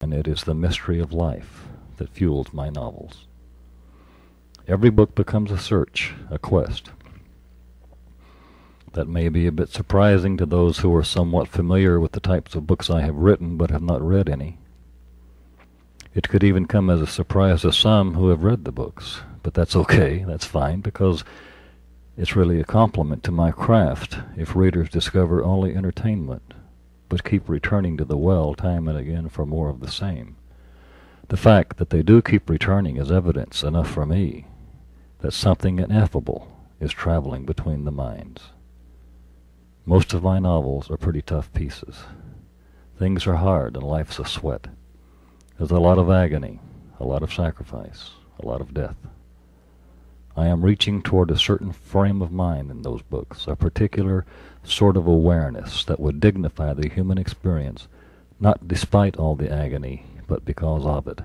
and it is the mystery of life that fuels my novels. Every book becomes a search, a quest. That may be a bit surprising to those who are somewhat familiar with the types of books I have written but have not read any. It could even come as a surprise to some who have read the books, but that's okay, that's fine, because it's really a compliment to my craft if readers discover only entertainment, but keep returning to the well time and again for more of the same. The fact that they do keep returning is evidence enough for me that something ineffable is traveling between the minds. Most of my novels are pretty tough pieces. Things are hard and life's a sweat. There's a lot of agony, a lot of sacrifice, a lot of death. I am reaching toward a certain frame of mind in those books, a particular sort of awareness that would dignify the human experience, not despite all the agony, but because of it.